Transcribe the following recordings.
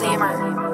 Zimmer.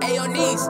Ayo, knees.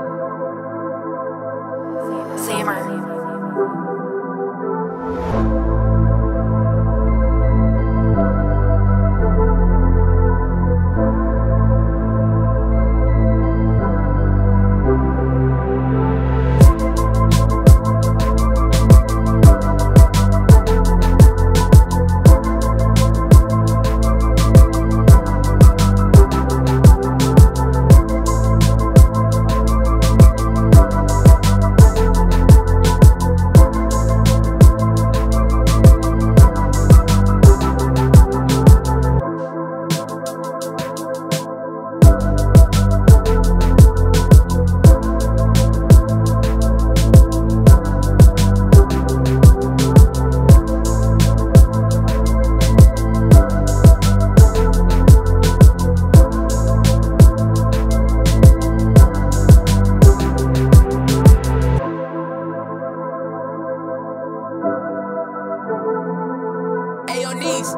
Ayo, knees.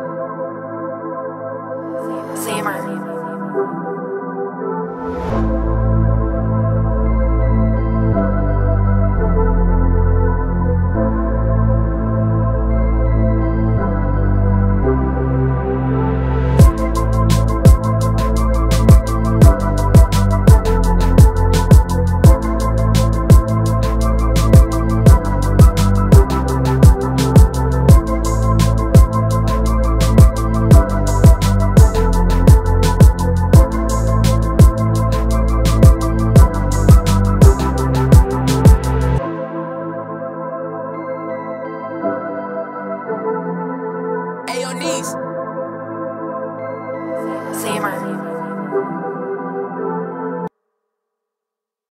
Summer. Samer.